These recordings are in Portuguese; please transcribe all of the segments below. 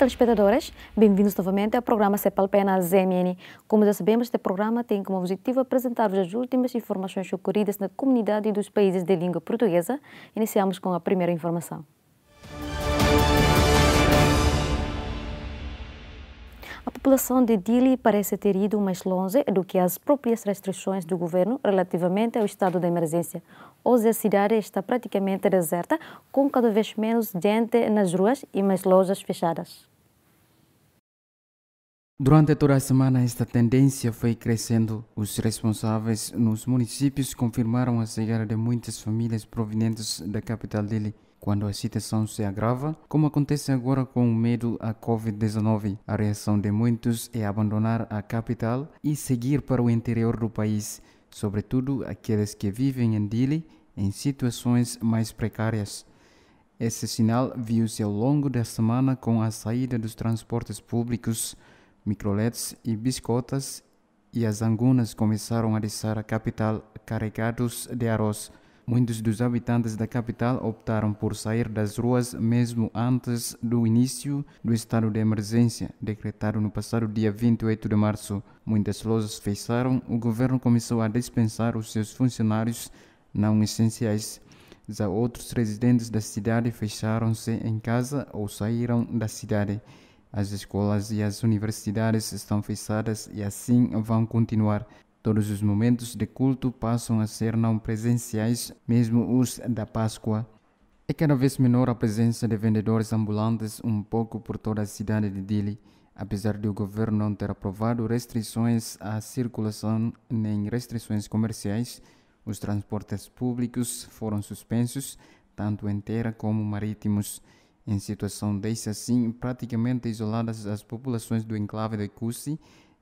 Telespectadores. Bem-vindos novamente ao programa CEPALP na ZMN. Como já sabemos, este programa tem como objetivo apresentar-vos as últimas informações ocorridas na comunidade dos países de língua portuguesa. Iniciamos com a primeira informação. A população de Dili parece ter ido mais longe do que as próprias restrições do governo relativamente ao estado de emergência. Hoje a cidade está praticamente deserta, com cada vez menos gente nas ruas e mais lojas fechadas. Durante toda a semana, esta tendência foi crescendo. Os responsáveis nos municípios confirmaram a chegada de muitas famílias provenientes da capital dele. Quando a situação se agrava, como acontece agora com o medo à Covid-19, a reação de muitos é abandonar a capital e seguir para o interior do país sobretudo aqueles que vivem em Dili em situações mais precárias. Esse sinal viu-se ao longo da semana com a saída dos transportes públicos, microletes e biscotas, e as angunas começaram a descer a capital carregados de arroz, Muitos dos habitantes da capital optaram por sair das ruas mesmo antes do início do estado de emergência, decretado no passado dia 28 de março. Muitas lojas fecharam, o governo começou a dispensar os seus funcionários não essenciais. Já outros residentes da cidade fecharam-se em casa ou saíram da cidade. As escolas e as universidades estão fechadas e assim vão continuar. Todos os momentos de culto passam a ser não presenciais, mesmo os da Páscoa. É cada vez menor a presença de vendedores ambulantes um pouco por toda a cidade de Dili, apesar de o governo não ter aprovado restrições à circulação nem restrições comerciais. Os transportes públicos foram suspensos, tanto em terra como marítimos. Em situação deixa assim praticamente isoladas as populações do enclave de Cusi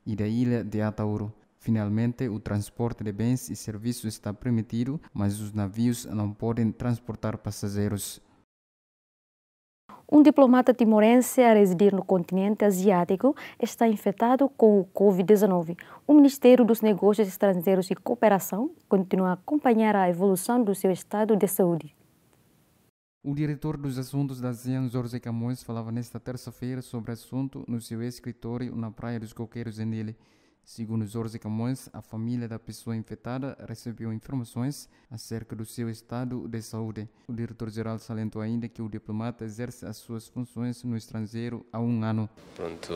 e da ilha de Atauro. Finalmente, o transporte de bens e serviços está permitido, mas os navios não podem transportar passageiros. Um diplomata timorense a residir no continente asiático está infectado com o Covid-19. O Ministério dos Negócios Estrangeiros e Cooperação continua a acompanhar a evolução do seu estado de saúde. O diretor dos assuntos da ASEAN, Jorge Camões, falava nesta terça-feira sobre o assunto no seu escritório na Praia dos Coqueiros, em Dili. Segundo Jorge Camões, a família da pessoa infectada recebeu informações acerca do seu estado de saúde. O diretor-geral salientou ainda que o diplomata exerce as suas funções no estrangeiro há um ano. Pronto,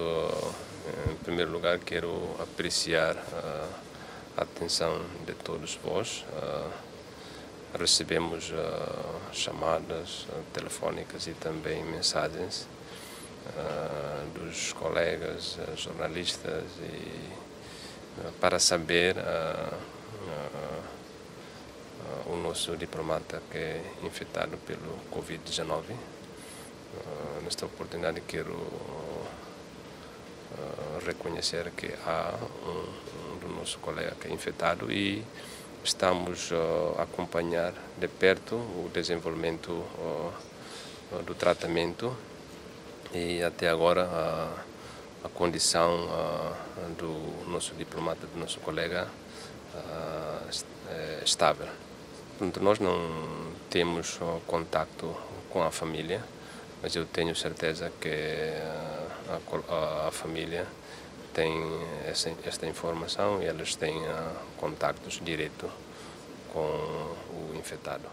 em primeiro lugar quero apreciar a atenção de todos vós. Recebemos chamadas telefônicas e também mensagens dos colegas jornalistas e para saber uh, uh, o nosso diplomata que é infectado pelo Covid-19. nesta oportunidade quero reconhecer que há um, um, do nosso colega que é infectado e estamos a acompanhar de perto o desenvolvimento do tratamento e até agora a condição uh, do nosso diplomata, do nosso colega, uh, estável. Portanto, nós não temos contato com a família, mas eu tenho certeza que a, a, a família tem essa, esta informação e eles têm uh, contactos direto com o infectado.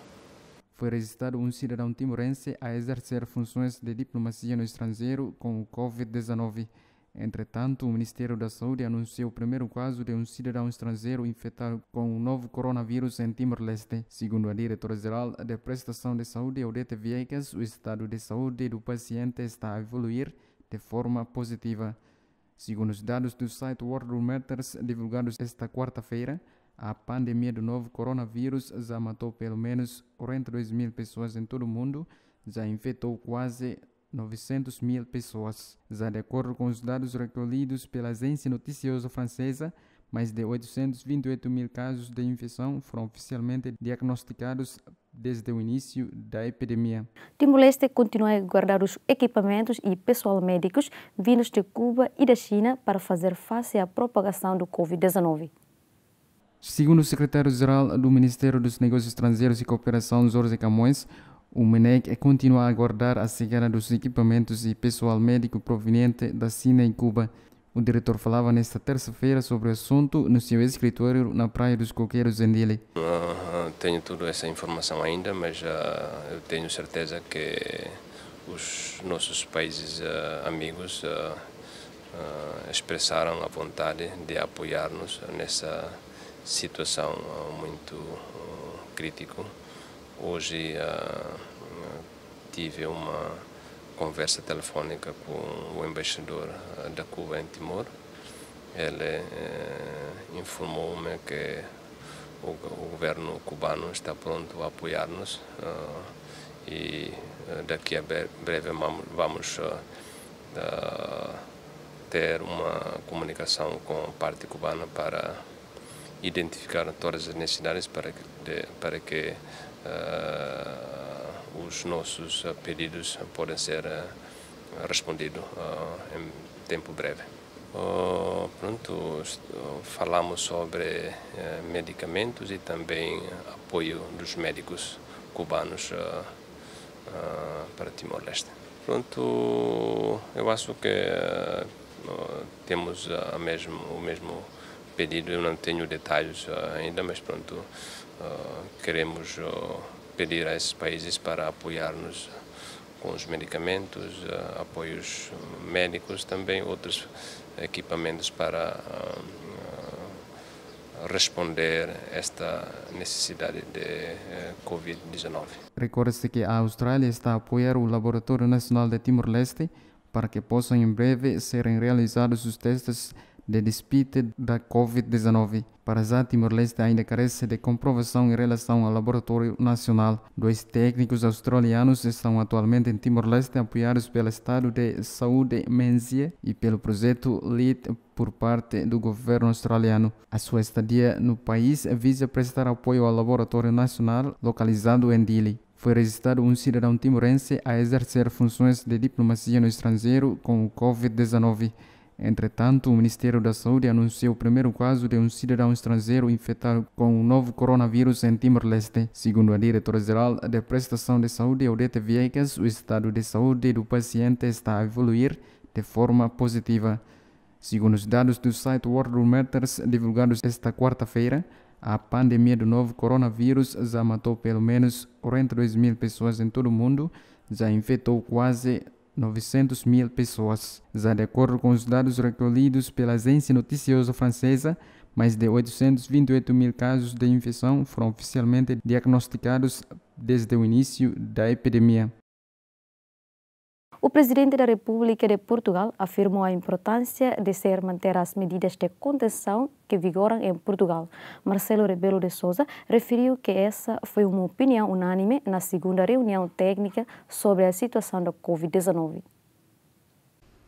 Foi registrado um cidadão timorense a exercer funções de diplomacia no estrangeiro com o Covid-19. Entretanto, o Ministério da Saúde anunciou o primeiro caso de um cidadão estrangeiro infectado com o novo coronavírus em Timor-Leste. Segundo a diretora-geral da Prestação de Saúde, Odete Viegas, o estado de saúde do paciente está a evoluir de forma positiva. Segundo os dados do site World Matters divulgados esta quarta-feira, a pandemia do novo coronavírus já matou pelo menos 42 mil pessoas em todo o mundo, já infectou quase 900 mil pessoas. Já de acordo com os dados recolhidos pela agência noticiosa francesa, mais de 828 mil casos de infecção foram oficialmente diagnosticados desde o início da epidemia. Timor-Leste continua a guardar os equipamentos e pessoal médicos vindos de Cuba e da China para fazer face à propagação do Covid-19. Segundo o secretário-geral do Ministério dos Negócios Estrangeiros e Cooperação, Jorge Camões, O MENEC continua a aguardar a chegada dos equipamentos e pessoal médico proveniente da China e Cuba. O diretor falava nesta terça-feira sobre o assunto no seu escritório na Praia dos Coqueiros, em Dili. Uh, tenho toda essa informação ainda, mas uh, eu tenho certeza que os nossos países uh, amigos expressaram a vontade de apoiar-nos nessa situação muito crítica. Hoje tive uma conversa telefônica com o embaixador eh, da Cuba em Timor. Ele eh, informou-me que o, o, governo cubano está pronto a apoiar-nos uh, e uh, daqui a breve vamos uh, ter uma comunicação com a parte cubana para identificar todas as necessidades para que, de, para que os nossos eh, pedidos podem ser eh, respondidos eh, em tempo breve. pronto, falamos sobre medicamentos e também apoio dos médicos cubanos para Timor-Leste. Pronto, eu acho que temos a mesmo, o mesmo pedido, eu não tenho detalhes ainda, mas pronto, queremos pedir a esses países para apoiar-nos com os medicamentos, uh, apoios médicos, também outros equipamentos para uh, responder esta necessidade de uh, Covid-19. Recorda-se que a Austrália está a apoiar o Laboratório Nacional de Timor-Leste para que possam em breve serem realizados os testes de despite da Covid-19. Para já, Timor-Leste ainda carece de comprovação em relação ao Laboratório Nacional. Dois técnicos australianos estão atualmente em Timor-Leste apoiados pelo Estado de Saúde Menzie e pelo projeto LEAD por parte do governo australiano. A sua estadia no país visa prestar apoio ao Laboratório Nacional localizado em Dili foi registrado um cidadão timorense a exercer funções de diplomacia no estrangeiro com o Covid-19. Entretanto, o Ministério da Saúde anunciou o primeiro caso de um cidadão estrangeiro infectado com o novo coronavírus em Timor-Leste. Segundo a diretora-geral da Prestação de Saúde, Odete Viegas, o estado de saúde do paciente está a evoluir de forma positiva. Segundo os dados do site World Matters divulgados esta quarta-feira, a pandemia do novo coronavírus já matou pelo menos 42 mil pessoas em todo o mundo, já infectou quase 900 mil pessoas. Já de acordo com os dados recolhidos pela agência noticiosa francesa, mais de 828 mil casos de infecção foram oficialmente diagnosticados desde o início da epidemia. O presidente da República de Portugal afirmou a importância de ser manter as medidas de contenção que vigoram em Portugal. Marcelo Rebelo de Sousa referiu que essa foi uma opinião unânime na segunda reunião técnica sobre a situação da Covid-19.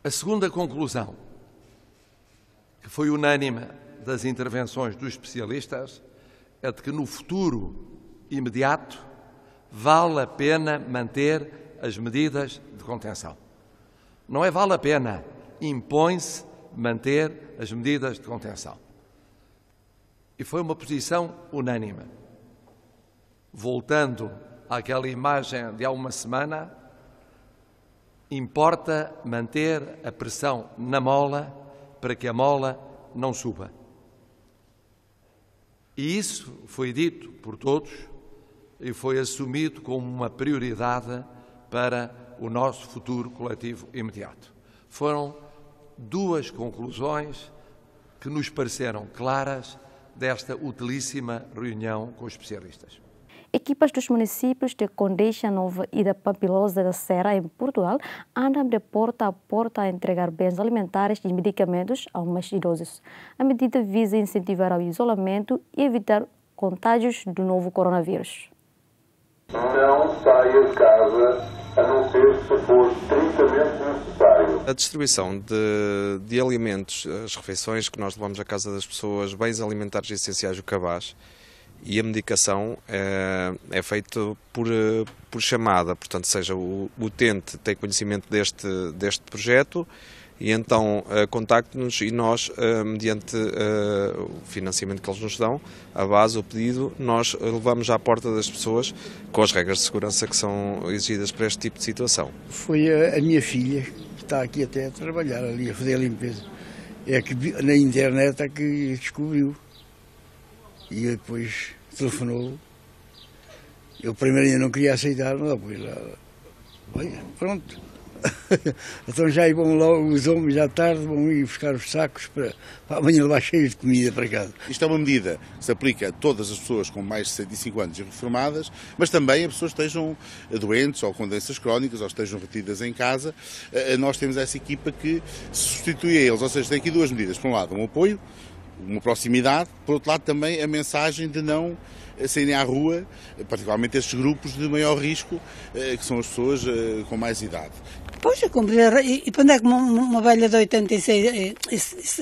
A segunda conclusão, que foi unânime das intervenções dos especialistas, é de que no futuro imediato vale a pena manter as medidas de contenção. Não é vale a pena, impõe-se manter as medidas de contenção. E foi uma posição unânime. Voltando àquela imagem de há uma semana, importa manter a pressão na mola para que a mola não suba. E isso foi dito por todos e foi assumido como uma prioridade para o nosso futuro coletivo imediato. Foram duas conclusões que nos pareceram claras desta utilíssima reunião com os especialistas. Equipas dos municípios de Condeixa Nova e da Pampilosa da Serra, em Portugal, andam de porta a porta a entregar bens alimentares e medicamentos aos mais idosos. A medida visa incentivar o isolamento e evitar contágios do novo coronavírus. Não saia de casa a não ser se for estritamente necessário. A distribuição de, de alimentos, as refeições que nós levamos à casa das pessoas, bens alimentares essenciais do cabaz e a medicação é, é feito por, por chamada, portanto, seja o utente tem conhecimento deste, deste projeto e então uh, contacte-nos e nós, uh, mediante uh, o financiamento que eles nos dão, a base, o pedido, nós levamos à porta das pessoas com as regras de segurança que são exigidas para este tipo de situação. Foi a, minha filha, que está aqui até a trabalhar ali, a fazer a limpeza, é que na internet é que descobriu. E depois telefonou. Eu primeiro ainda não queria aceitar, mas depois olha, pronto. então já vão logo os homens à tarde, vão ir buscar os sacos para, para amanhã levar cheios de comida para casa. Isto é uma medida que se aplica a todas as pessoas com mais de 65 anos e reformadas, mas também a pessoas que estejam doentes ou com doenças crónicas ou estejam retidas em casa. Eh, nós temos essa equipa que substitui a eles, ou seja, tem aqui duas medidas. Por um lado, um apoio, uma proximidade, por outro lado também a mensagem de não saírem à rua, particularmente estes grupos de maior risco, eh, que são as pessoas eh, com mais idade. Pois, é cumprir. E, e quando é que uma, uma velha de 86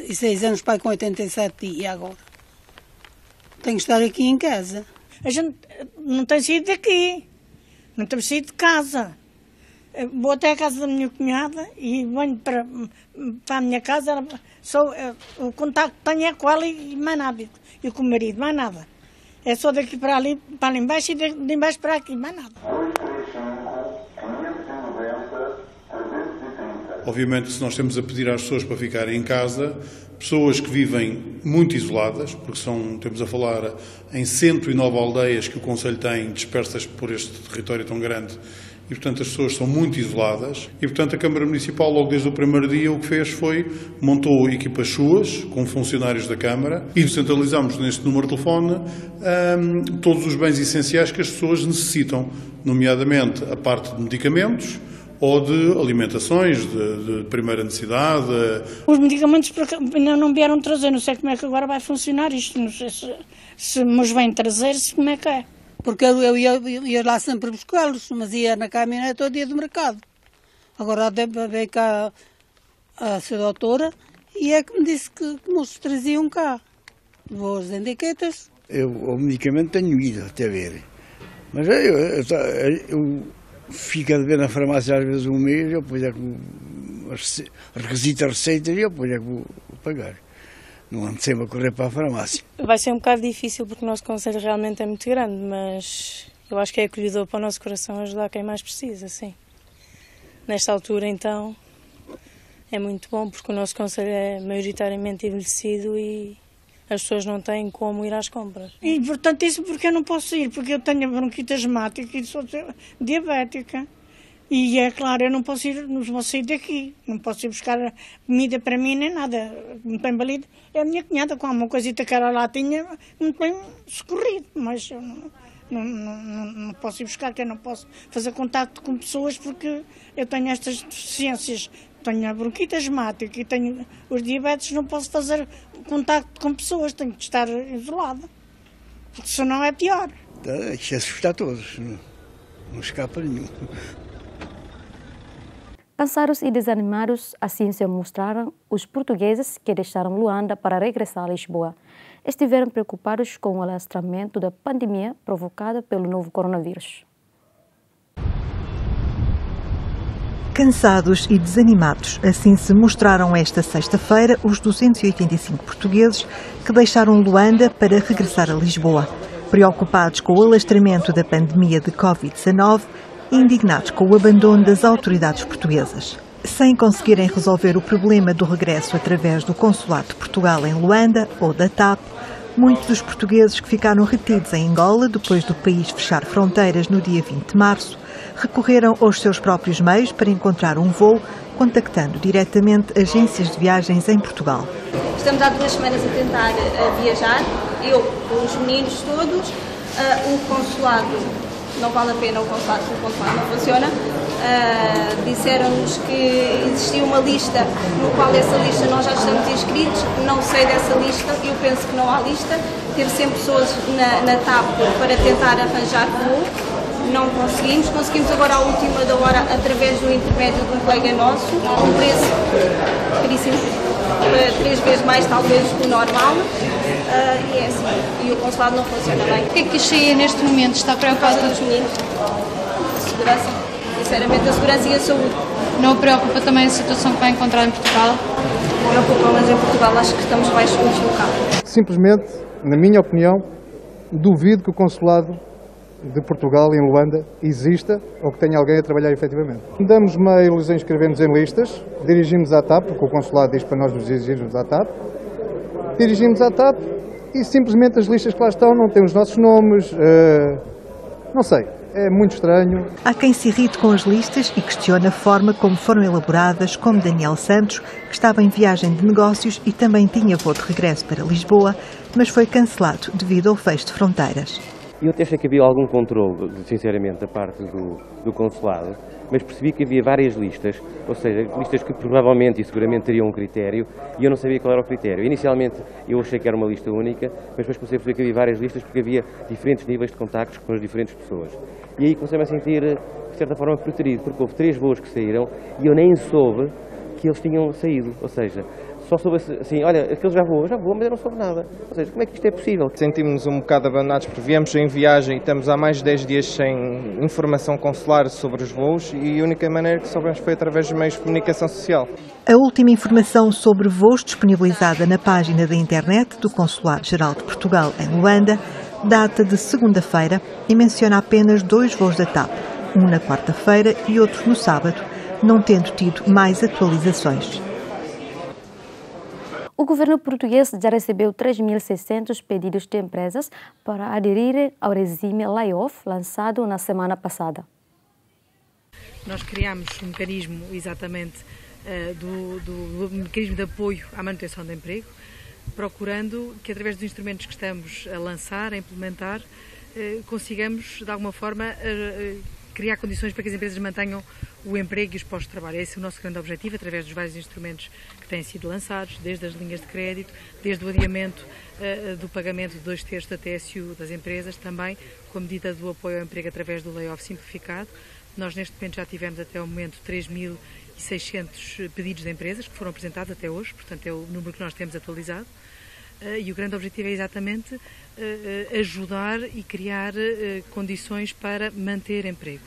e 6 anos, pai com 87 e agora? Tenho que estar aqui em casa. A gente não tem saído daqui. Não temos saído de casa. Vou até a casa da minha cunhada e venho para, para a minha casa. Sou, o contacto que tenho é com ela e mais nada. E com o marido, mais nada. É só daqui para ali, para ali embaixo e de, de embaixo para aqui, mais nada. Obviamente, se nós temos a pedir às pessoas para ficarem em casa, pessoas que vivem muito isoladas, porque são, temos a falar em 109 aldeias que o Conselho tem dispersas por este território tão grande, e portanto as pessoas são muito isoladas, e portanto a Câmara Municipal, logo desde o primeiro dia, o que fez foi montou equipas suas, com funcionários da Câmara, e centralizamos neste número de telefone um, todos os bens essenciais que as pessoas necessitam, nomeadamente a parte de medicamentos, ou de alimentações de, de, primeira necessidade. Os medicamentos ainda não vieram trazer, não sei como é que agora vai funcionar isto, não sei se, se nos vem trazer, se como é que é. Porque eu, eu, ia, eu ia lá sempre buscá-los, mas ia na caminhonete todo dia do mercado. Agora veio cá a, a sua doutora e é que me disse que, que nos traziam cá. Vou às etiquetas. Eu, o medicamento tenho ido até ver. Mas eu, eu, eu fica de ver na farmácia às vezes um mês, eu depois é que requisita a receita e eu depois é que vou pagar. Não ando sempre a correr para a farmácia. Vai ser um bocado difícil porque o nosso conselho realmente é muito grande, mas eu acho que é acolhedor para o nosso coração ajudar quem mais precisa, sim. Nesta altura, então, é muito bom porque o nosso conselho é maioritariamente envelhecido e as pessoas não têm como ir às compras. E importantíssimo porque eu não posso ir, porque eu tenho bronquite asmática e sou diabética. E é claro, eu não posso ir, não posso sair daqui, não posso ir buscar comida para mim nem nada. Muito bem valido. É a minha cunhada com uma coisita que ela lá tinha, muito bem socorrido, mas eu não, não, não, não, posso ir buscar, que eu não posso fazer contato com pessoas porque eu tenho estas deficiências. Tenho a bronquite asmática e tenho os diabetes, não posso fazer contato com pessoas, tenho que estar isolada. Porque senão é pior. Isto assusta a todos, não, não escapa nenhum. Cansados e desanimados, assim se mostraram os portugueses que deixaram Luanda para regressar a Lisboa. Estiveram preocupados com o alastramento da pandemia provocada pelo novo coronavírus. Cansados e desanimados, assim se mostraram esta sexta-feira os 285 portugueses que deixaram Luanda para regressar a Lisboa. Preocupados com o alastramento da pandemia de Covid-19 indignados com o abandono das autoridades portuguesas. Sem conseguirem resolver o problema do regresso através do Consulado de Portugal em Luanda ou da TAP, muitos dos portugueses que ficaram retidos em Angola depois do país fechar fronteiras no dia 20 de março recorreram aos seus próprios meios para encontrar um voo, contactando diretamente agências de viagens em Portugal. Estamos há duas semanas a tentar uh, viajar, eu os meninos todos, uh, o consulado não vale a pena o consulado, o consulado não funciona. Uh, Disseram-nos que existia uma lista no qual essa lista nós já estamos inscritos, não sei dessa lista, eu penso que não há lista. Teve sempre pessoas na, na TAP para tentar arranjar voo, não conseguimos. Conseguimos agora à última da hora através do intermédio de um colega nosso, um preço caríssimo, três vezes mais talvez do normal. Uh, e é assim, e o consulado não funciona bem. O que é que cheia neste momento? Está preocupado? dos meninos. A segurança, sinceramente, a segurança e a saúde. Não o preocupa também a situação que vai encontrar em Portugal? Preocupa, mas em Portugal acho que estamos baixo do local. Simplesmente, na minha opinião, duvido que o consulado de Portugal em Luanda exista ou que tenha alguém a trabalhar efetivamente. Damos mails, inscrevemos em listas, dirigimos à TAP, porque o consulado diz para nós nos dirigirmos à TAP, dirigimos à TAP e simplesmente as listas que lá estão não têm os nossos nomes, uh, não sei, é muito estranho. Há quem se irrite com as listas e questiona a forma como foram elaboradas, como Daniel Santos, que estava em viagem de negócios e também tinha voo de regresso para Lisboa, mas foi cancelado devido ao fecho de fronteiras. Eu até achei que havia algum controle, sinceramente, da parte do, do consulado, mas percebi que havia várias listas, ou seja, listas que provavelmente e seguramente teriam um critério, e eu não sabia qual era o critério. Inicialmente eu achei que era uma lista única, mas depois comecei a perceber que havia várias listas porque havia diferentes níveis de contactos com as diferentes pessoas. E aí comecei-me a sentir, de certa forma, preterido, porque houve três voos que saíram e eu nem soube que eles tinham saído, ou seja, só soube assim, olha, aquele já voou, já voou, mas eu não soube nada. Ou seja, como é que isto é possível? Sentimos-nos um bocado abandonados porque viemos em viagem e estamos há mais de 10 dias sem informação consular sobre os voos e a única maneira que soubemos foi através dos meios de comunicação social. A última informação sobre voos disponibilizada na página da internet do Consulado-Geral de Portugal em Luanda data de segunda-feira e menciona apenas dois voos da TAP, um na quarta-feira e outro no sábado, não tendo tido mais atualizações. O governo português já recebeu 3.600 pedidos de empresas para aderir ao regime layoff lançado na semana passada. Nós criamos um mecanismo exatamente uh, do, do, do mecanismo de apoio à manutenção do emprego, procurando que através dos instrumentos que estamos a lançar, a implementar, uh, consigamos de alguma forma uh, criar condições para que as empresas mantenham o emprego e os postos de trabalho. Esse é o nosso grande objetivo, através dos vários instrumentos têm sido lançados, desde as linhas de crédito, desde o adiamento uh, do pagamento de dois terços da TSU das empresas, também com a medida do apoio ao emprego através do layoff simplificado. Nós, neste momento, já tivemos até o momento 3.600 pedidos de empresas que foram apresentados até hoje, portanto, é o número que nós temos atualizado. Uh, e o grande objetivo é exatamente ajudar e criar condições para manter emprego.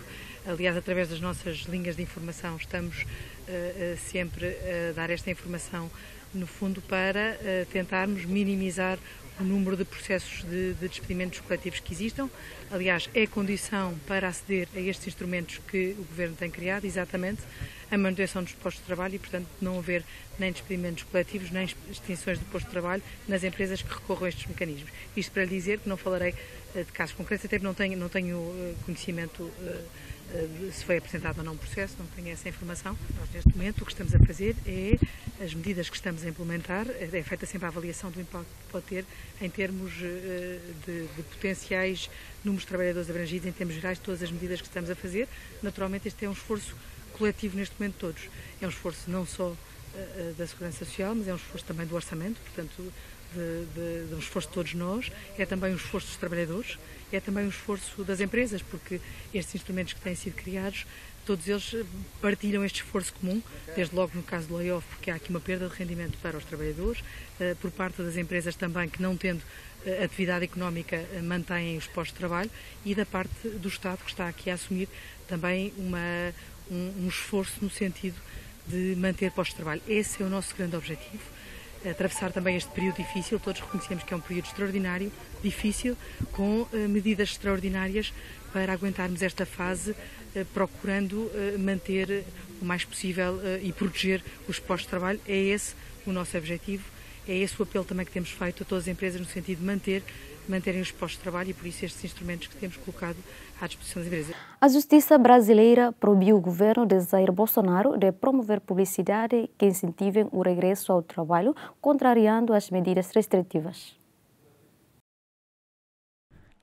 Aliás, através das nossas linhas de informação, estamos uh, uh, sempre a dar esta informação, no fundo, para uh, tentarmos minimizar o número de processos de, de despedimentos coletivos que existam. Aliás, é condição para aceder a estes instrumentos que o Governo tem criado, exatamente a manutenção dos postos de trabalho e, portanto, não haver nem despedimentos coletivos, nem extinções de postos de trabalho nas empresas que recorram a estes mecanismos. Isto para lhe dizer que não falarei de casos concretos, até porque não tenho, não tenho conhecimento eh, se foi apresentado ou não o processo, não tenho essa informação. Nós, neste momento, o que estamos a fazer é as medidas que estamos a implementar, é, é feita sempre a avaliação do impacto que pode ter em termos eh, de, de potenciais números de trabalhadores abrangidos, em termos gerais, todas as medidas que estamos a fazer. Naturalmente, este é um esforço coletivo neste momento todos. É um esforço não só eh, da Segurança Social, mas é um esforço também do orçamento, portanto, de, de, de um esforço de todos nós, é também um esforço dos trabalhadores, é também um esforço das empresas, porque estes instrumentos que têm sido criados, todos eles partilham este esforço comum, desde logo no caso do layoff, porque há aqui uma perda de rendimento para os trabalhadores, eh, por parte das empresas também que não tendo eh, atividade económica eh, mantêm os postos de trabalho e da parte do Estado que está aqui a assumir também uma, um, um esforço no sentido de manter postos de trabalho. Esse é o nosso grande objetivo atravessar também este período difícil. Todos reconhecemos que é um período extraordinário, difícil, com eh, medidas extraordinárias para aguentarmos esta fase, eh, procurando eh, manter o mais possível e proteger os postos de trabalho. É esse o nosso objetivo, é esse o apelo também que temos feito a todas as empresas no sentido de manter manterem os postos de trabalho e por isso estes instrumentos que temos colocado à disposição das empresas. A justiça brasileira proibiu o governo de Jair Bolsonaro de promover publicidade que incentivem o regresso ao trabalho, contrariando as medidas restritivas.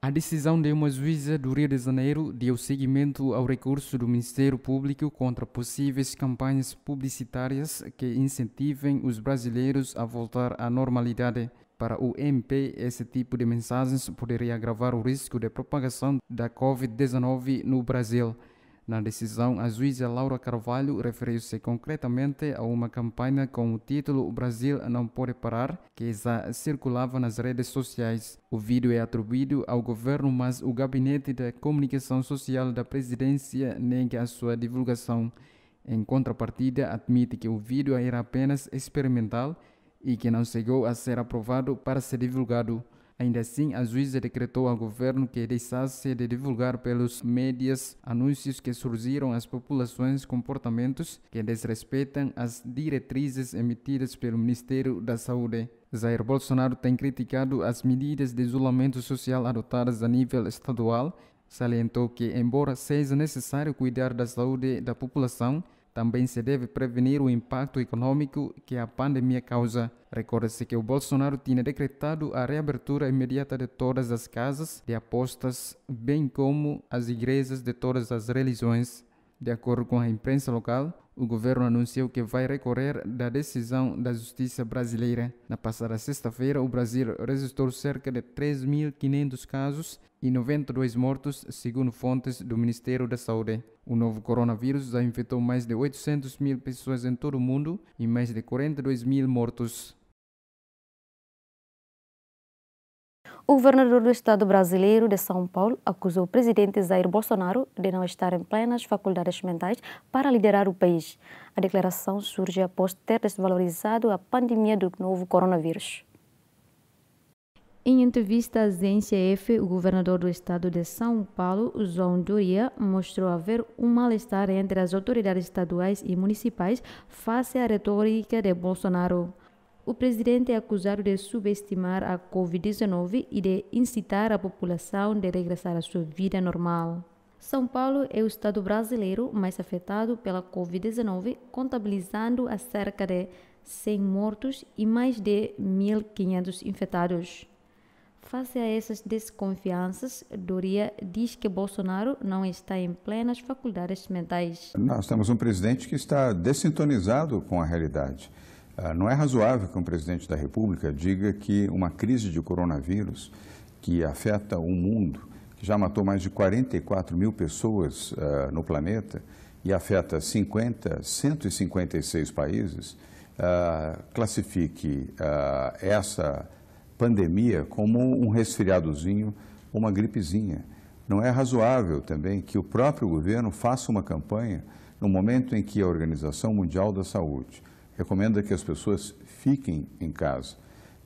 A decisão de uma juíza do Rio de Janeiro deu seguimento ao recurso do Ministério Público contra possíveis campanhas publicitárias que incentivem os brasileiros a voltar à normalidade. Para o MP, esse tipo de mensagens poderia agravar o risco de propagação da Covid-19 no Brasil. Na decisão, a juíza Laura Carvalho referiu-se concretamente a uma campanha com o título O Brasil não pode parar, que já circulava nas redes sociais. O vídeo é atribuído ao governo, mas o Gabinete de Comunicação Social da Presidência nega a sua divulgação. Em contrapartida, admite que o vídeo era apenas experimental e que não chegou a ser aprovado para ser divulgado. Ainda assim, a juíza decretou ao governo que deixasse de divulgar pelos médias anúncios que surgiram às populações comportamentos que desrespeitam as diretrizes emitidas pelo Ministério da Saúde. Jair Bolsonaro tem criticado as medidas de isolamento social adotadas a nível estadual, salientou que, embora seja necessário cuidar da saúde da população, também se deve prevenir o impacto econômico que a pandemia causa. Recorda-se que o Bolsonaro tinha decretado a reabertura imediata de todas as casas de apostas, bem como as igrejas de todas as religiões. De acordo com a imprensa local, o governo anunciou que vai recorrer da decisão da justiça brasileira. Na passada sexta-feira, o Brasil registrou cerca de 3.500 casos e 92 mortos, segundo fontes do Ministério da Saúde. O novo coronavírus já infectou mais de 800 mil pessoas em todo o mundo e mais de 42 mil mortos. O governador do Estado brasileiro de São Paulo acusou o presidente Jair Bolsonaro de não estar em plenas faculdades mentais para liderar o país. A declaração surge após ter desvalorizado a pandemia do novo coronavírus. Em entrevista à agência F, o governador do estado de São Paulo, João Doria, mostrou haver um mal-estar entre as autoridades estaduais e municipais face à retórica de Bolsonaro. O presidente é acusado de subestimar a Covid-19 e de incitar a população de regressar à sua vida normal. São Paulo é o estado brasileiro mais afetado pela Covid-19, contabilizando a cerca de 100 mortos e mais de 1.500 infectados. Face a essas desconfianças, Doria diz que Bolsonaro não está em plenas faculdades mentais. Nós temos um presidente que está dessintonizado com a realidade. Ah, não é razoável que um presidente da República diga que uma crise de coronavírus que afeta o mundo, que já matou mais de 44 mil pessoas uh, no planeta e afeta 50, 156 países, uh, classifique uh, essa pandemia como um resfriadozinho, uma gripezinha. Não é razoável também que o próprio governo faça uma campanha no momento em que a Organização Mundial da Saúde recomenda que as pessoas fiquem em casa,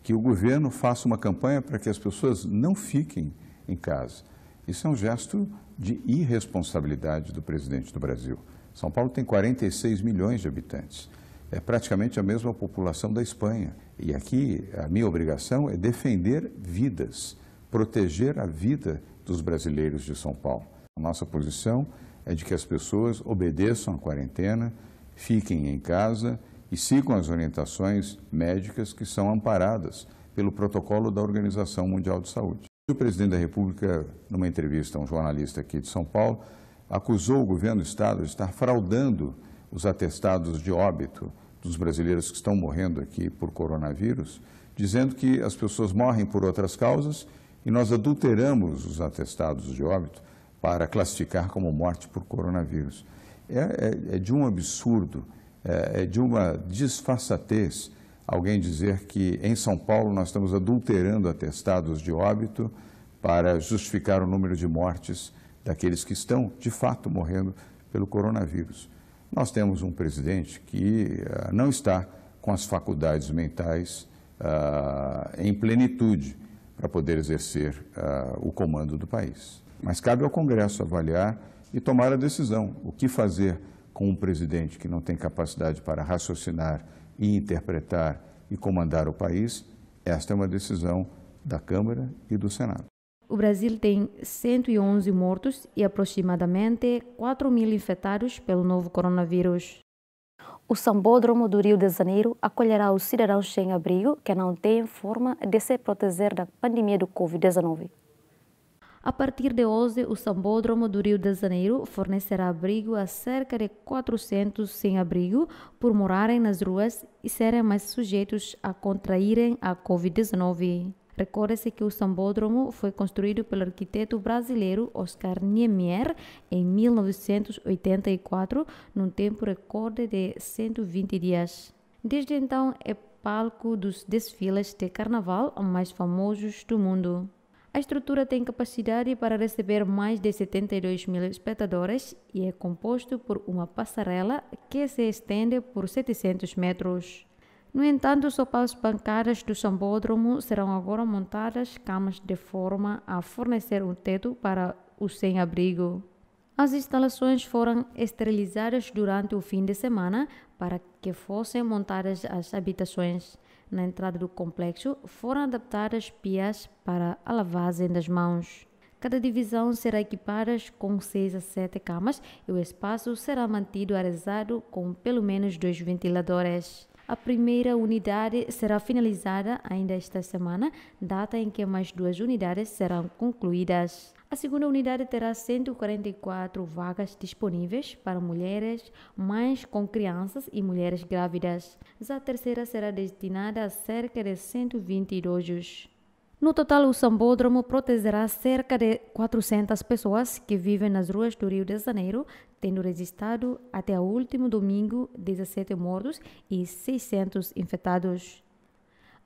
que o governo faça uma campanha para que as pessoas não fiquem em casa. Isso é um gesto de irresponsabilidade do presidente do Brasil. São Paulo tem 46 milhões de habitantes. É praticamente a mesma população da Espanha. E aqui a minha obrigação é defender vidas, proteger a vida dos brasileiros de São Paulo. A nossa posição é de que as pessoas obedeçam à quarentena, fiquem em casa e sigam as orientações médicas que são amparadas pelo protocolo da Organização Mundial de Saúde. O presidente da República, numa entrevista a um jornalista aqui de São Paulo, acusou o governo do Estado de estar fraudando os atestados de óbito dos brasileiros que estão morrendo aqui por coronavírus, dizendo que as pessoas morrem por outras causas e nós adulteramos os atestados de óbito para classificar como morte por coronavírus. É, é, é de um absurdo é, é de uma disfarçatez alguém dizer que em São Paulo nós estamos adulterando atestados de óbito para justificar o número de mortes daqueles que estão, de fato, morrendo pelo coronavírus. Nós temos um presidente que uh, não está com as faculdades mentais uh, em plenitude para poder exercer uh, o comando do país. Mas cabe ao Congresso avaliar e tomar a decisão. O que fazer com um presidente que não tem capacidade para raciocinar e interpretar e comandar o país, esta é uma decisão da Câmara e do Senado. O Brasil tem 111 mortos e aproximadamente 4 mil infectados pelo novo coronavírus. O Sambódromo do Rio de Janeiro acolherá os cidadãos sem abrigo que não têm forma de se proteger da pandemia do Covid-19. A partir de hoje, o Sambódromo do Rio de Janeiro fornecerá abrigo a cerca de 400 sem-abrigo por morarem nas ruas e serem mais sujeitos a contraírem a Covid-19. Recorda-se que o Sambódromo foi construído pelo arquiteto brasileiro Oscar Niemeyer em 1984, num tempo recorde de 120 dias. Desde então, é palco dos desfiles de carnaval mais famosos do mundo. A estrutura tem capacidade para receber mais de 72 mil espectadores e é composto por uma passarela que se estende por 700 metros. No entanto, para as bancadas do sambódromo serão agora montadas camas de forma a fornecer um teto para o sem-abrigo. As instalações foram esterilizadas durante o fim de semana para que fossem montadas as habitações. Na entrada do complexo foram adaptadas pias para a lavagem das mãos. Cada divisão será equipada com 6 a 7 camas e o espaço será mantido arezado com pelo menos dois ventiladores. A primeira unidade será finalizada ainda esta semana, data em que mais duas unidades serão concluídas. A segunda unidade terá 144 vagas disponíveis para mulheres, mães com crianças e mulheres grávidas. A terceira será destinada a cerca de 120 idosos. No total, o Sambódromo protegerá cerca de 400 pessoas que vivem nas ruas do Rio de Janeiro, tendo registrado até o último domingo 17 mortos e 600 infectados.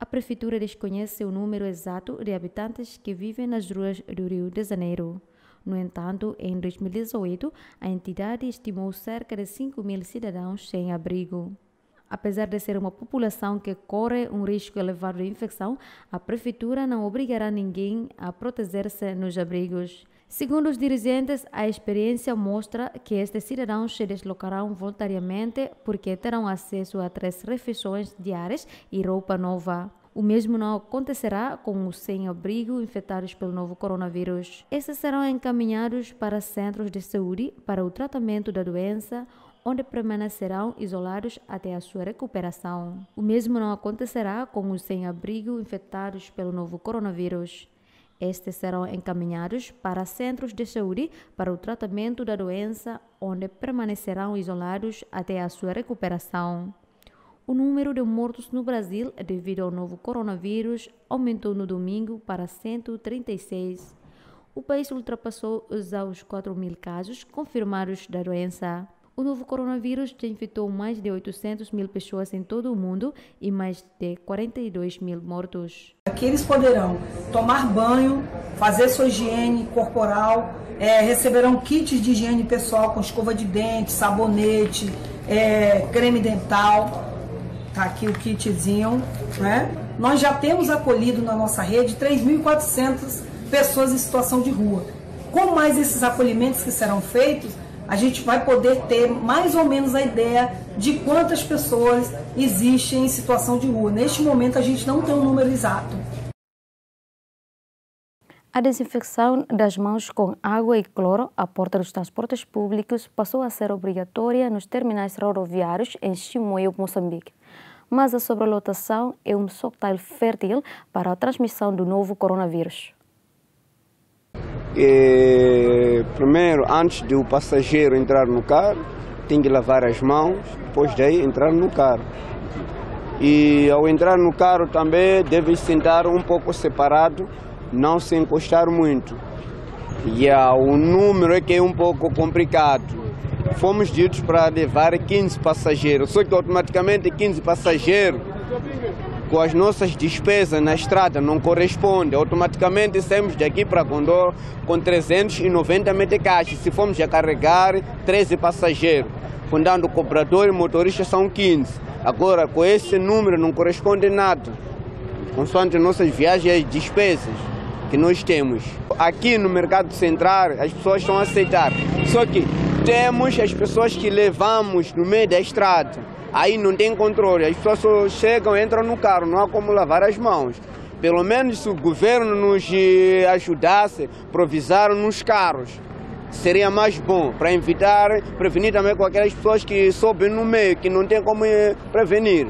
A prefeitura desconhece o número exato de habitantes que vivem nas ruas do Rio de Janeiro. No entanto, em 2018, a entidade estimou cerca de 5 mil cidadãos sem abrigo. Apesar de ser uma população que corre um risco elevado de infecção, a prefeitura não obrigará ninguém a proteger-se nos abrigos. Segundo os dirigentes, a experiência mostra que estes cidadãos se deslocarão voluntariamente porque terão acesso a três refeições diárias e roupa nova. O mesmo não acontecerá com os sem-abrigo infectados pelo novo coronavírus. Esses serão encaminhados para centros de saúde para o tratamento da doença onde permanecerão isolados até a sua recuperação. O mesmo não acontecerá com os sem-abrigo infectados pelo novo coronavírus. Estes serão encaminhados para centros de saúde para o tratamento da doença, onde permanecerão isolados até a sua recuperação. O número de mortos no Brasil devido ao novo coronavírus aumentou no domingo para 136. O país ultrapassou os aos 4 mil casos confirmados da doença. O novo coronavírus já infectou mais de 800 mil pessoas em todo o mundo e mais de 42 mil mortos. Aqui eles poderão tomar banho, fazer sua higiene corporal, é, receberão kits de higiene pessoal com escova de dente, sabonete, é, creme dental. Tá aqui o kitzinho, né? Nós já temos acolhido na nossa rede 3.400 pessoas em situação de rua. Com mais esses acolhimentos que serão feitos, a gente vai poder ter mais ou menos a ideia de quantas pessoas existem em situação de rua. Neste momento, a gente não tem um número exato. A desinfecção das mãos com água e cloro à porta dos transportes públicos passou a ser obrigatória nos terminais rodoviários em Chimoio, Moçambique. Mas a sobrelotação é um cocktail fértil para a transmissão do novo coronavírus. Primeiro, antes de o passageiro entrar no carro, tem que lavar as mãos, depois daí entrar no carro. E ao entrar no carro também deve sentar um pouco separado, não se encostar muito. E o número é que é um pouco complicado. Fomos ditos para levar 15 passageiros, só que automaticamente 15 passageiros com as nossas despesas na estrada não corresponde. Automaticamente saímos daqui para Condor com 390 metecaixas. Se formos a carregar 13 passageiros, fundando cobrador e motorista são 15. Agora, com esse número não corresponde nada. Consoante nossas viagens e despesas que nós temos. Aqui no mercado central as pessoas estão a aceitar. Só que temos as pessoas que levamos no meio da estrada aí não tem controle. As pessoas chegam, entram no carro, não há como lavar as mãos. Pelo menos se o governo nos ajudasse, provisar nos carros, seria mais bom para evitar, prevenir também com aquelas pessoas que sobem no meio, que não tem como eh, prevenir.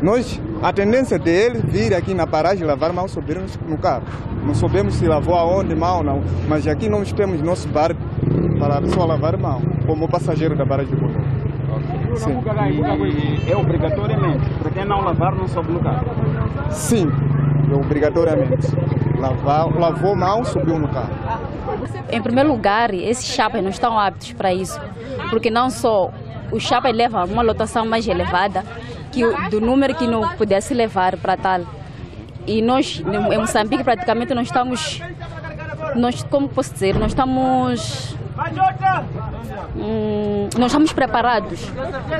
Nós, a tendência deles vir aqui na paragem lavar mão, subir no carro. Não sabemos se lavou aonde, mal não, mas aqui nós temos nosso bar para a pessoa lavar mão, como passageiro da paragem de. Sim. E é obrigatoriamente, para quem não lavar não sobe no carro? Sim, é obrigatoriamente. Lavar, lavou mal, subiu no carro. Em primeiro lugar, esses chapas não estão aptos para isso, porque não só o chapa leva uma lotação mais elevada que do número que não pudesse levar para tal. E nós, em Moçambique, praticamente não estamos nós, como posso dizer, nós estamos Hum, nós estamos preparados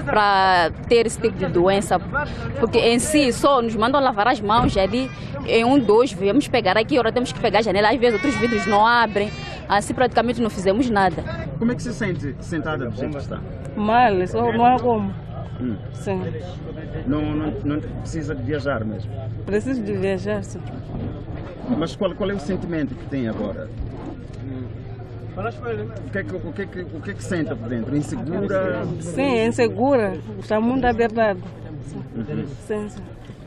para ter esse tipo de doença, porque em si só nos mandam lavar as mãos ali, em um, dois, viemos pegar aqui, agora temos que pegar a janela, às vezes outros vidros não abrem, assim praticamente não fizemos nada. Como é que se sente sentada do jeito que está? Mal, só não é como. Hum. Sim. Não, não, não precisa de viajar mesmo? Preciso de viajar, sim. Mas qual, qual é o sentimento que tem agora? O que, é que, o, que é que, o que é que senta por dentro? Insegura? Sim, insegura. Está muito apertado. Uhum. Sim, sim.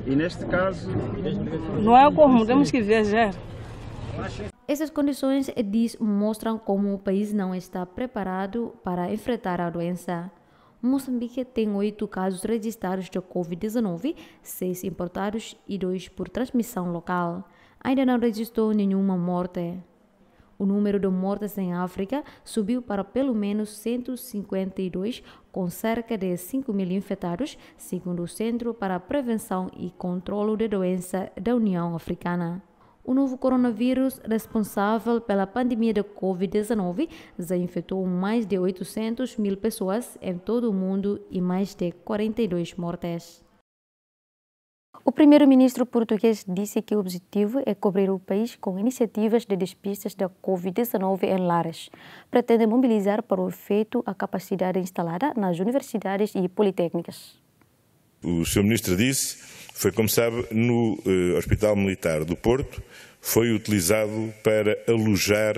E neste caso? Não é como, temos que viajar. Essas condições, diz, mostram como o país não está preparado para enfrentar a doença. Moçambique tem oito casos registrados de Covid-19, seis importados e dois por transmissão local. Ainda não registrou nenhuma morte. O número de mortes em África subiu para pelo menos 152, com cerca de 5 mil infectados, segundo o Centro para a Prevenção e Controlo de Doença da União Africana. O novo coronavírus, responsável pela pandemia de Covid-19, já infectou mais de 800 mil pessoas em todo o mundo e mais de 42 mortes. O primeiro-ministro português disse que o objetivo é cobrir o país com iniciativas de despistas da Covid-19 em lares. Pretende mobilizar para o efeito a capacidade instalada nas universidades e politécnicas. O Sr. Ministro disse, foi como sabe, no eh, Hospital Militar do Porto, foi utilizado para alojar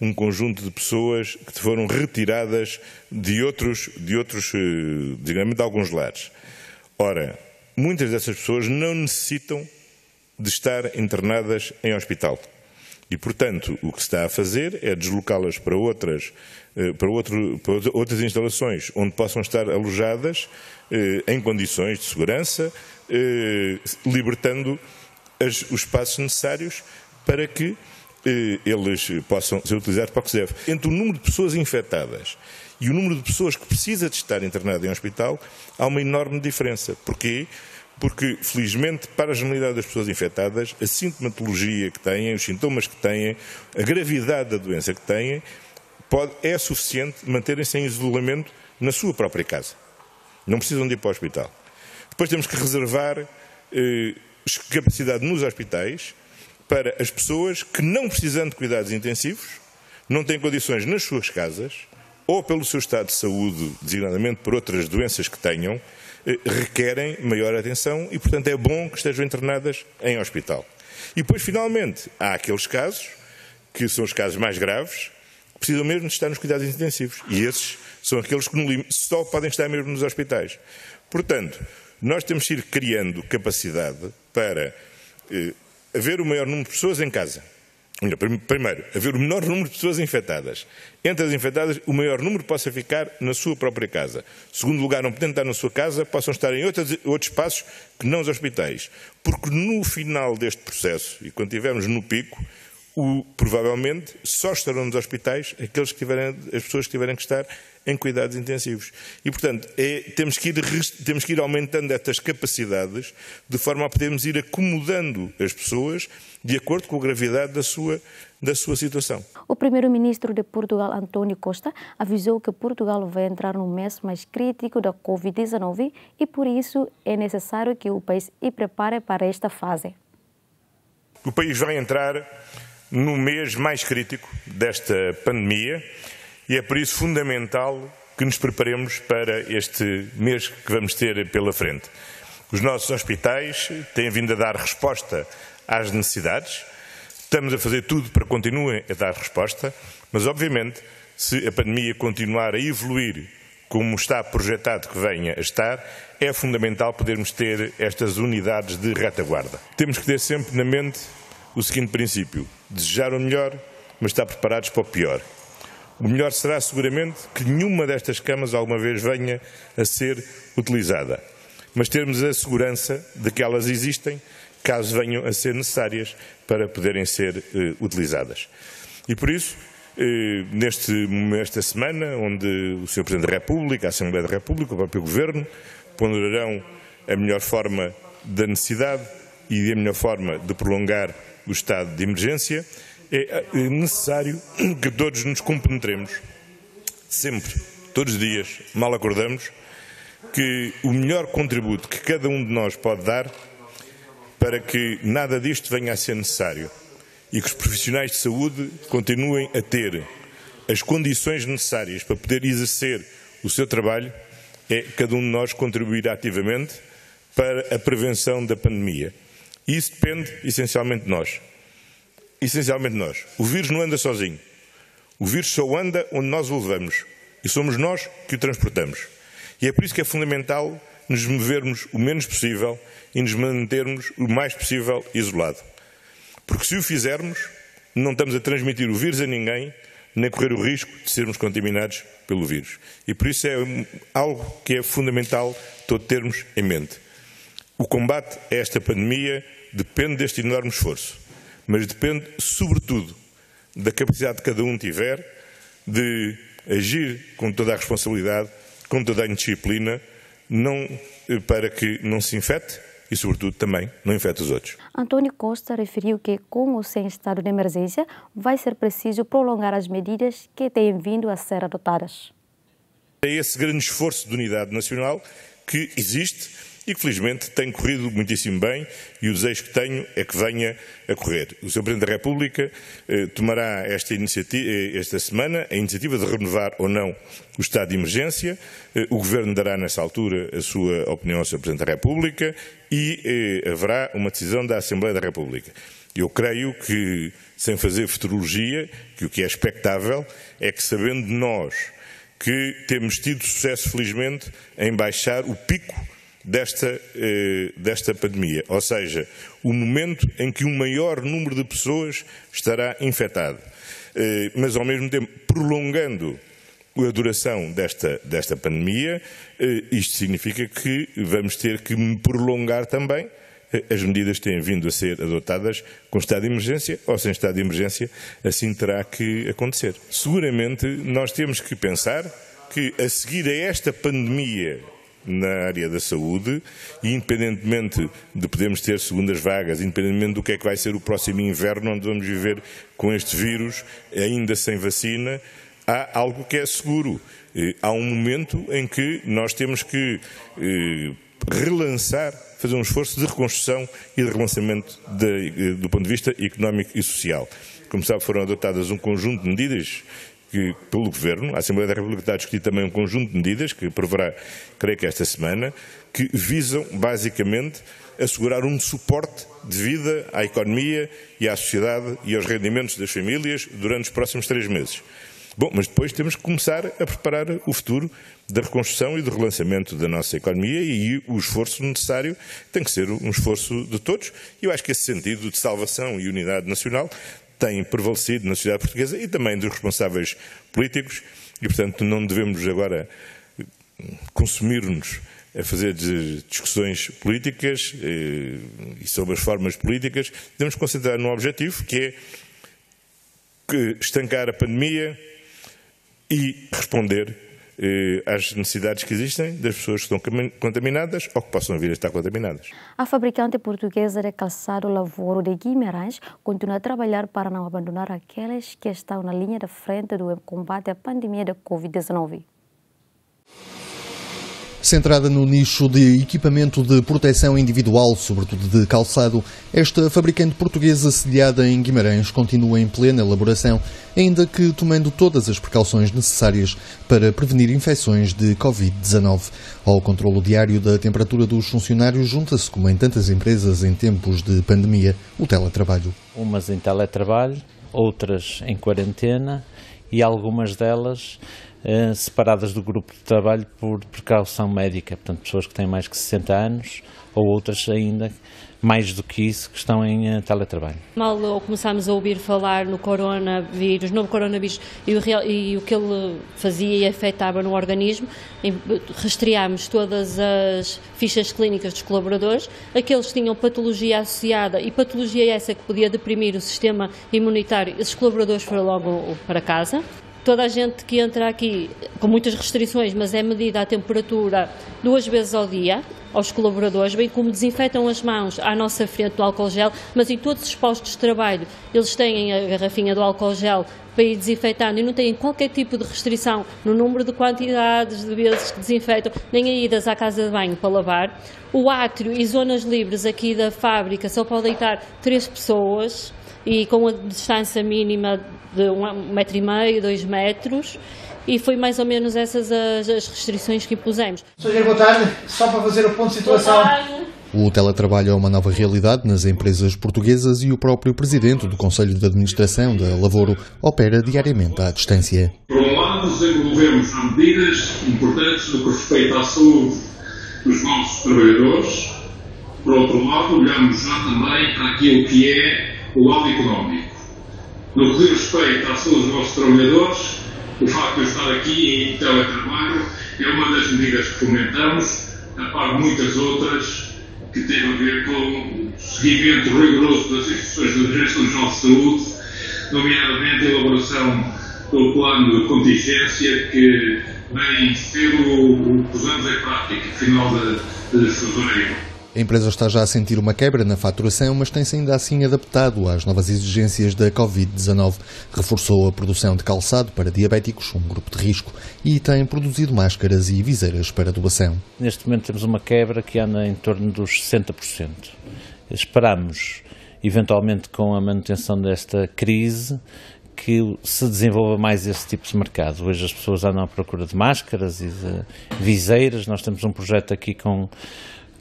um conjunto de pessoas que foram retiradas de outros, de outros, eh, digamos, de alguns lares. Ora, muitas dessas pessoas não necessitam de estar internadas em hospital. E, portanto, o que se está a fazer é deslocá-las para outras, eh, para, outro, para outras instalações onde possam estar alojadas eh, em condições de segurança, eh, libertando os espaços necessários para que eles possam ser utilizados para o que se deve. Entre o número de pessoas infectadas e o número de pessoas que precisa de estar internado em hospital, há uma enorme diferença. Porquê? Porque, felizmente, para a generalidade das pessoas infectadas, a sintomatologia que têm, os sintomas que têm, a gravidade da doença que têm, pode, é suficiente manterem-se em isolamento na sua própria casa. Não precisam de ir para o hospital. Depois temos que reservar eh, capacidade nos hospitais para as pessoas que, não precisando de cuidados intensivos, não têm condições nas suas casas, ou pelo seu estado de saúde, designadamente por outras doenças que tenham, eh, requerem maior atenção e, portanto, é bom que estejam internadas em hospital. E depois, finalmente, há aqueles casos, que são os casos mais graves, que precisam mesmo de estar nos cuidados intensivos. E esses são aqueles que só podem estar mesmo nos hospitais. Portanto, nós temos que ir criando capacidade para eh, haver o maior número de pessoas em casa Primeiro, haver o menor número de pessoas infectadas. Entre as infectadas, o maior número possa ficar na sua própria casa. Segundo lugar, não podendo estar na sua casa, possam estar em outros, outros espaços que não os hospitais. Porque no final deste processo, e quando estivermos no pico, o, provavelmente só estarão nos hospitais aqueles que tiverem, as pessoas que tiverem que estar em cuidados intensivos. E, portanto, é, temos, que ir, temos que ir aumentando estas capacidades de forma a podermos ir acomodando as pessoas de acordo com a gravidade da sua, da sua situação. O primeiro-ministro de Portugal, António Costa, avisou que Portugal vai entrar no mês mais crítico da Covid-19 e, por isso, é necessário que o país se prepare para esta fase. O país vai entrar no mês mais crítico desta pandemia e é por isso fundamental que nos preparemos para este mês que vamos ter pela frente. Os nossos hospitais têm vindo a dar resposta às necessidades, estamos a fazer tudo para continuem a dar resposta, mas obviamente, se a pandemia continuar a evoluir como está projetado que venha a estar, é fundamental podermos ter estas unidades de retaguarda. Temos que ter sempre na mente o seguinte princípio: desejar o melhor, mas estar preparados para o pior. O melhor será seguramente que nenhuma destas camas alguma vez venha a ser utilizada, mas termos a segurança de que elas existem caso venham a ser necessárias para poderem ser eh, utilizadas. E por isso, eh, neste, nesta semana, onde o Sr. Presidente da República, a Assembleia da República, o próprio Governo, ponderarão a melhor forma da necessidade e a melhor forma de prolongar o estado de emergência, é necessário que todos nos compenetremos, sempre, todos os dias, mal acordamos, que o melhor contributo que cada um de nós pode dar para que nada disto venha a ser necessário e que os profissionais de saúde continuem a ter as condições necessárias para poder exercer o seu trabalho, é cada um de nós contribuir ativamente para a prevenção da pandemia. E isso depende essencialmente de nós. Essencialmente de nós. O vírus não anda sozinho. O vírus só anda onde nós o levamos. E somos nós que o transportamos. E é por isso que é fundamental nos movermos o menos possível e nos mantermos o mais possível isolado. Porque se o fizermos, não estamos a transmitir o vírus a ninguém, nem correr o risco de sermos contaminados pelo vírus. E por isso é algo que é fundamental todos termos em mente. O combate a esta pandemia depende deste enorme esforço, mas depende, sobretudo, da capacidade que cada um tiver de agir com toda a responsabilidade, com toda a disciplina, não, para que não se infecte e, sobretudo, também não infecte os outros. António Costa referiu que, com ou sem estado de emergência, vai ser preciso prolongar as medidas que têm vindo a ser adotadas. É esse grande esforço de unidade nacional que existe e que felizmente tem corrido muitíssimo bem e o desejo que tenho é que venha a correr. O Sr. Presidente da República eh, tomará esta, eh, esta, semana a iniciativa de renovar ou não o estado de emergência. Eh, o Governo dará nessa altura a sua opinião ao Sr. Presidente da República e eh, haverá uma decisão da Assembleia da República. Eu creio que, sem fazer futurologia, que o que é expectável é que, sabendo nós que temos tido sucesso, felizmente, em baixar o pico desta, eh, desta pandemia, ou seja, o momento em que um maior número de pessoas estará infectado, eh, mas ao mesmo tempo prolongando a duração desta, desta pandemia, eh, isto significa que vamos ter que prolongar também as medidas que têm vindo a ser adotadas com estado de emergência ou sem estado de emergência, assim terá que acontecer. Seguramente nós temos que pensar que a seguir a esta pandemia na área da saúde e independentemente de podermos ter segundas vagas, independentemente do que é que vai ser o próximo inverno onde vamos viver com este vírus, ainda sem vacina, há algo que é seguro. Eh, há um momento em que nós temos que eh, relançar, fazer um esforço de reconstrução e de relançamento de, eh, do ponto de vista económico e social. Como sabe, foram adotadas um conjunto de medidas que, pelo Governo, a Assembleia da República está a discutir também um conjunto de medidas, que aprovará, creio que esta semana, que visam, basicamente, assegurar um suporte de vida à economia e à sociedade e aos rendimentos das famílias durante os próximos três meses. Bom, mas depois temos que começar a preparar o futuro da reconstrução e do relançamento da nossa economia e o esforço necessário tem que ser um esforço de todos. E eu acho que esse sentido de salvação e unidade nacional tem prevalecido na sociedade portuguesa e também dos responsáveis políticos e, portanto, não devemos agora consumir-nos a fazer discussões políticas eh, e sobre as formas políticas, devemos concentrar num objetivo que é estancar a pandemia e responder às necessidades que existem das pessoas que estão contaminadas ou que possam vir a estar contaminadas. A fabricante portuguesa de calçado Lavoro de Guimarães continua a trabalhar para não abandonar aqueles que estão na linha da frente do combate à pandemia da Covid-19. Centrada no nicho de equipamento de proteção individual, sobretudo de calçado, esta fabricante portuguesa sediada em Guimarães continua em plena elaboração, ainda que tomando todas as precauções necessárias para prevenir infecções de Covid-19. Ao controlo diário da temperatura dos funcionários, junta-se, como em tantas empresas em tempos de pandemia, o teletrabalho. Umas em teletrabalho, outras em quarentena e algumas delas eh, separadas do grupo de trabalho por precaução médica, portanto, pessoas que têm mais que 60 anos ou outras ainda mais do que isso que estão em uh, teletrabalho. Mal começámos a ouvir falar no coronavírus, novo coronavírus e o, real, e o que ele fazia e afetava no organismo, rastreámos todas as fichas clínicas dos colaboradores, aqueles que tinham patologia associada e patologia essa que podia deprimir o sistema imunitário, esses colaboradores foram logo para casa toda a gente que entra aqui, com muitas restrições, mas é medida a temperatura duas vezes ao dia, aos colaboradores, bem como desinfetam as mãos à nossa frente do álcool gel, mas em todos os postos de trabalho eles têm a garrafinha do álcool gel para ir desinfetando e não têm qualquer tipo de restrição no número de quantidades de vezes que desinfetam, nem a idas à casa de banho para lavar. O átrio e zonas livres aqui da fábrica só podem estar três pessoas e com a distância mínima de um metro e meio, dois metros e foi mais ou menos essas as, as restrições que impusemos. Sr. boa tarde. Só para fazer o ponto de situação. O teletrabalho é uma nova realidade nas empresas portuguesas e o próprio presidente do Conselho de Administração da Lavoro opera diariamente à distância. Por um lado, desenvolvemos medidas importantes no que respeita à saúde dos nossos trabalhadores. Por outro lado, olhamos já também para aquilo que é o lado económico. No que diz respeito à saúde dos nossos trabalhadores, o facto de eu estar aqui em teletrabalho é uma das medidas que fomentamos, a par de muitas outras que têm a ver com o seguimento rigoroso das instituições de Direção-Geral de Saúde, nomeadamente a elaboração do plano de contingência que vem ser o, pusamos em prática, final de, de fevereiro. A empresa está já a sentir uma quebra na faturação, mas tem-se ainda assim adaptado às novas exigências da Covid-19. Reforçou a produção de calçado para diabéticos, um grupo de risco, e tem produzido máscaras e viseiras para doação. Neste momento temos uma quebra que anda em torno dos 60%. Esperamos, eventualmente, com a manutenção desta crise, que se desenvolva mais esse tipo de mercado. Hoje as pessoas andam à procura de máscaras e de viseiras. Nós temos um projeto aqui com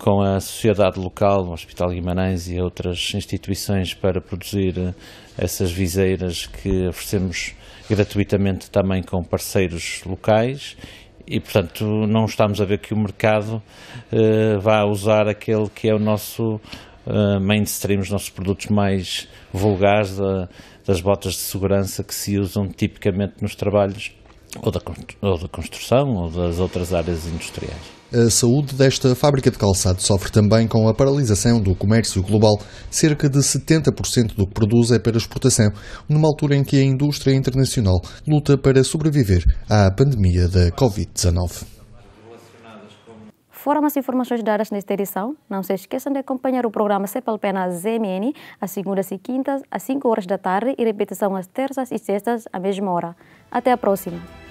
com a sociedade local, o Hospital Guimarães e outras instituições para produzir eh, essas viseiras que oferecemos gratuitamente também com parceiros locais e, portanto, não estamos a ver que o mercado uh, vá usar aquele que é o nosso uh, mainstream, os nossos produtos mais vulgares da, das botas de segurança que se usam tipicamente nos trabalhos ou da, ou da construção ou das outras áreas industriais. A saúde desta fábrica de calçado sofre também com a paralisação do comércio global. Cerca de 70% do que produz é para exportação, numa altura em que a indústria internacional luta para sobreviver à pandemia da Covid-19. Foram as informações dadas nesta edição. Não se esqueçam de acompanhar o programa CEPALP na ZMN, às segundas e quintas, às 5 horas da tarde e repetição às terças e sextas, à mesma hora. Até a próxima!